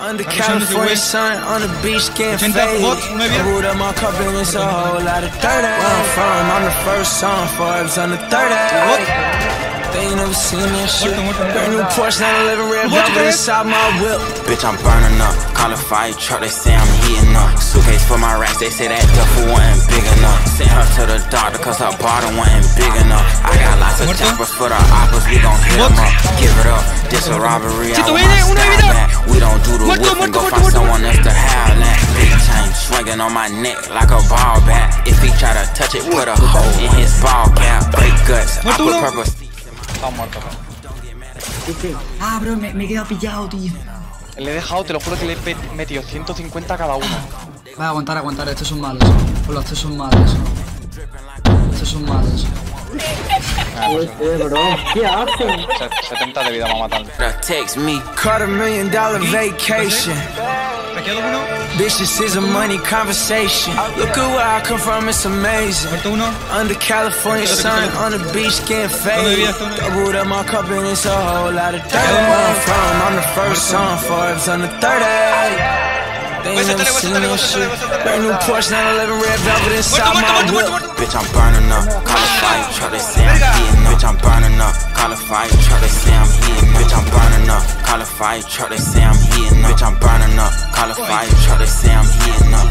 Under Arrasando California ese sun, on the beach getting 80 faded. bots, uno bien. Up my cup and it's a whole lot of dirt. Where I'm from, I'm the first song Forbes on the 30. They ain't never seen that shit. Muerto, muerto, Brand new muerto. Porsche, now living red Muerto, velvet muerto. inside my whip. Bitch, I'm burning up. Call a fire truck, they say I'm heating up. Suitcase for my racks, they say that duffel wasn't big enough. Sent her to the doctor, cause her bottom wasn't big enough. I got lots of Muerto. tempers for the oppas, we gon' hit 'em Muerto. up. Give it up, this a robbery. I Chito, want my style back. On my neck like a ball bat. If he try to touch it, put a hole in his ball cap. Break guts. I put purple muerto. bro. Ah, bro, me, me he quedado pillado, tío. Le he dejado, te lo juro que le he metido 150 a cada uno. Vaya, aguantar, aguantar, estos son malos. Hola, estos son malos. Estos son malos. Se- 70 de vida me va a matar. Text me. Caught a million dollar vacation. Aquí hay this is a money conversation. Look at where I come from, it's amazing. Muerto uno. Under California sun, on the beach getting faded. Doubled up my cup and it's a whole lot of dirt. Where I'm from, I'm the first song Forbes on the 30. They ain't never seen that shit. Brand new Porsche, now living red velvet inside my muerto, muerto, whip. muerto, muerto. Bitch, I'm burning up. Call a fire truck, they say I'm heating up. Bitch, I'm burning up. Call a fire truck, they say I'm heating up. Bitch, I'm burning up. Call a fire truck, they say I'm heating up. Bitch, I'm burning up. Call a fire truck, they say I'm heating up.